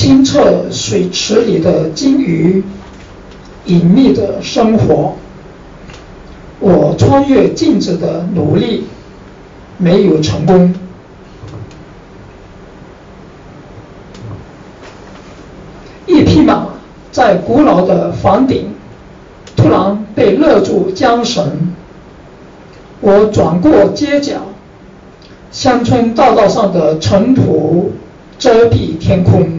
清澈水池里的金鱼，隐秘的生活。我穿越镜子的努力没有成功。一匹马在古老的房顶，突然被勒住缰绳。我转过街角，乡村大道上的尘土遮蔽天空。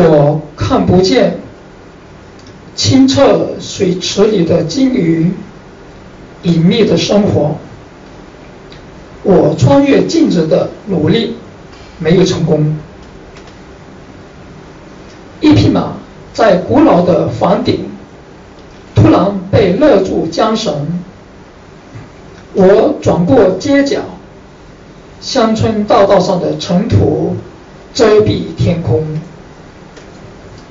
我看不见清澈水池里的金鱼，隐秘的生活。我穿越镜子的努力没有成功。一匹马在古老的房顶突然被勒住缰绳。我转过街角，乡村大道上的尘土遮蔽天空。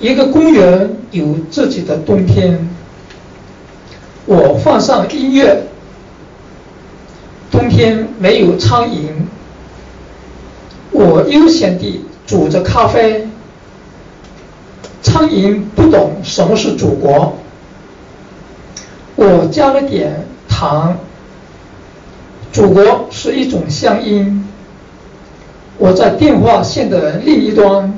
一个公园有自己的冬天。我放上音乐，冬天没有苍蝇。我悠闲地煮着咖啡，苍蝇不懂什么是祖国。我加了点糖，祖国是一种乡音。我在电话线的另一端。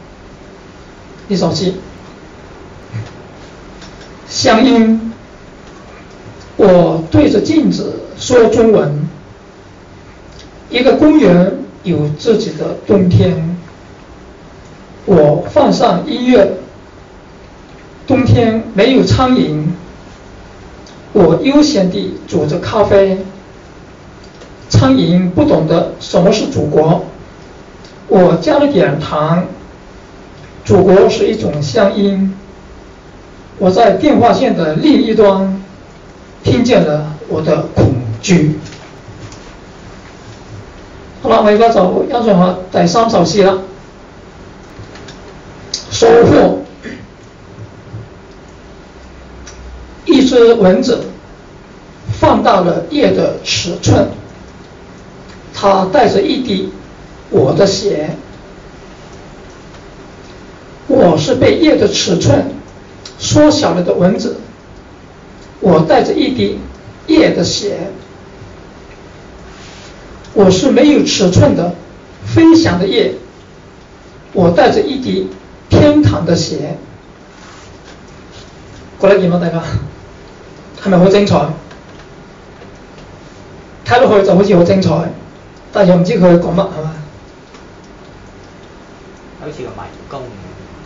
一首诗。乡音，我对着镜子说中文。一个公园有自己的冬天。我放上音乐。冬天没有苍蝇。我悠闲地煮着咖啡。苍蝇不懂得什么是祖国。我加了点糖。祖国是一种乡音，我在电话线的另一端听见了我的恐惧。好来我一个走，杨赏下在三首诗了。收获，一只蚊子放大了夜的尺寸，它带着一滴我的血。我是被叶的尺寸缩小了的蚊子，我带着一滴叶的血。我是没有尺寸的飞翔的叶，我带着一滴天堂的血。看得见吗？大家，系咪好精彩？睇到佢就好似好精彩，但系又唔知佢讲乜，系嘛？好似个迷宫。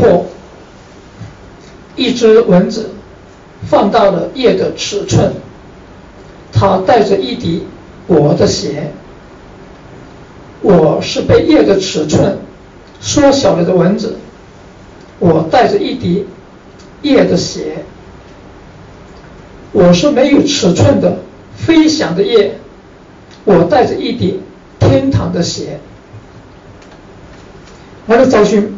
或一只蚊子放大了叶的尺寸，它带着一滴我的血。我是被叶的尺寸缩小了的蚊子，我带着一滴叶的血。我是没有尺寸的飞翔的叶，我带着一滴天堂的血。完了，找寻。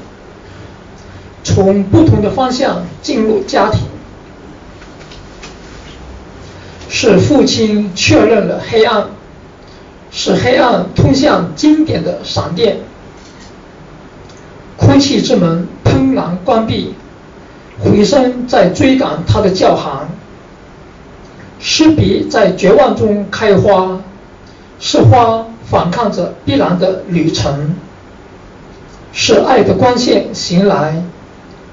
从不同的方向进入家庭，是父亲确认了黑暗，使黑暗通向经典的闪电。哭泣之门砰然关闭，回声在追赶他的叫喊。湿鼻在绝望中开花，是花反抗着必然的旅程。是爱的光线醒来。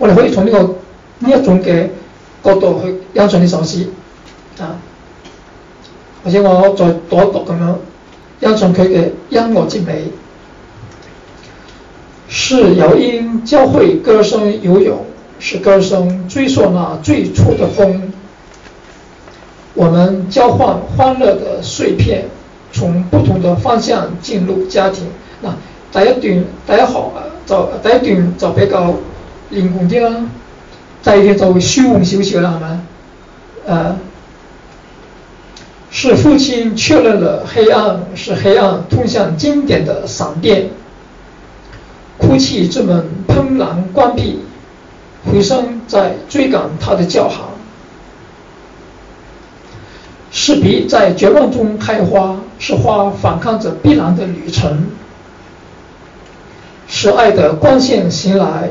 我哋可以從呢個呢一種嘅角度去欣賞呢首詩啊，或者我再讀一讀咁樣，欣賞佢嘅之美。是鳥音教会歌声游泳，是歌声追溯那最初的风。我们交换欢乐的碎片，从不同的方向进入家庭。嗱，第一段第一行就第一段就比较。灵光的啦，在一边虚无小丑了，好吗？呃，是父亲确认了黑暗，是黑暗通向经典的闪电，哭泣之门砰然关闭，回声在追赶他的叫喊。是笔在绝望中开花，是花反抗着必然的旅程，是爱的光线袭来。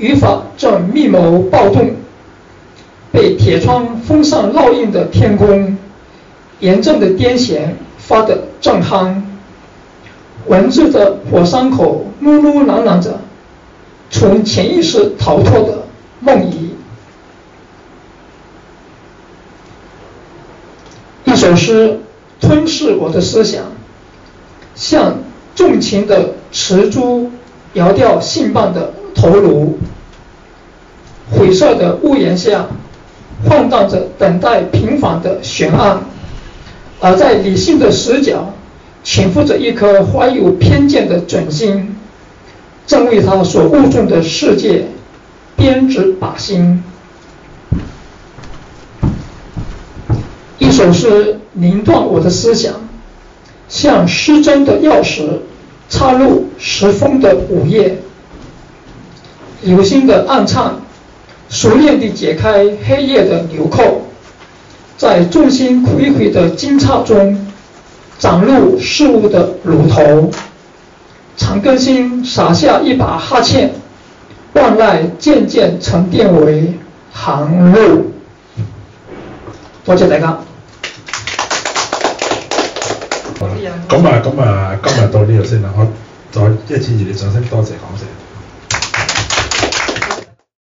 语法正密谋暴动，被铁窗封上烙印的天空，严重的癫痫发得正酣，文字的火山口呜呜囔囔着，从潜意识逃脱的梦呓。一首诗吞噬我的思想，像重情的雌珠摇掉信棒的头颅。晦涩的屋檐下，晃荡着等待平反的悬案；而在理性的死角，潜伏着一颗怀有偏见的准心，正为他所误中的世界编织靶心。一首诗凝断我的思想，像失真的钥匙，插入时风的午夜，有心的暗唱。熟练地解开黑夜的纽扣，在众星睽睽的惊诧中，斩入事物的乳头。长庚星撒下一把哈欠，万籁渐渐沉淀为寒露。多谢大家。好咁啊，咁啊，今日到呢度先啦，我再一次热烈掌声，多谢，感谢。